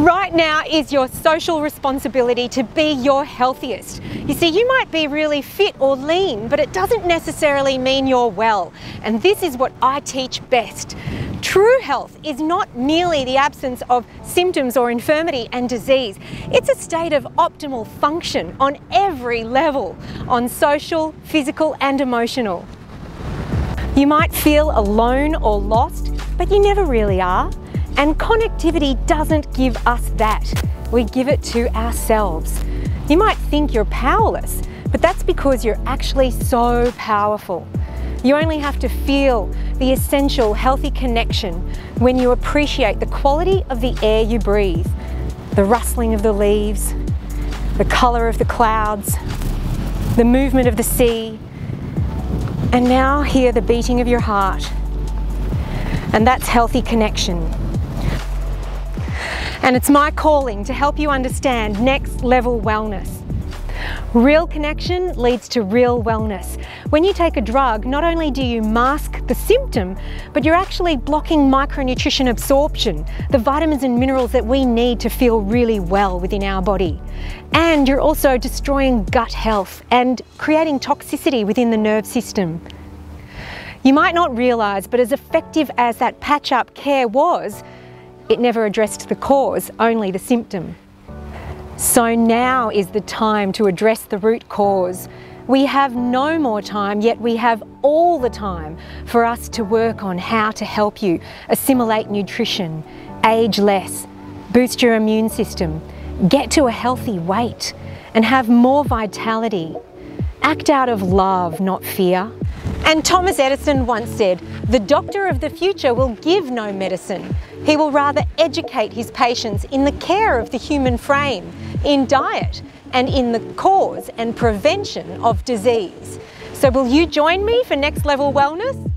Right now is your social responsibility to be your healthiest. You see, you might be really fit or lean, but it doesn't necessarily mean you're well. And this is what I teach best. True health is not merely the absence of symptoms or infirmity and disease. It's a state of optimal function on every level, on social, physical and emotional. You might feel alone or lost, but you never really are. And connectivity doesn't give us that. We give it to ourselves. You might think you're powerless, but that's because you're actually so powerful. You only have to feel the essential healthy connection when you appreciate the quality of the air you breathe, the rustling of the leaves, the colour of the clouds, the movement of the sea, and now hear the beating of your heart. And that's healthy connection. And it's my calling to help you understand next level wellness. Real connection leads to real wellness. When you take a drug, not only do you mask the symptom, but you're actually blocking micronutrition absorption, the vitamins and minerals that we need to feel really well within our body. And you're also destroying gut health and creating toxicity within the nerve system. You might not realise, but as effective as that patch-up care was, it never addressed the cause, only the symptom. So now is the time to address the root cause. We have no more time, yet we have all the time for us to work on how to help you assimilate nutrition, age less, boost your immune system, get to a healthy weight, and have more vitality. Act out of love, not fear. And Thomas Edison once said, the doctor of the future will give no medicine. He will rather educate his patients in the care of the human frame, in diet, and in the cause and prevention of disease. So will you join me for Next Level Wellness?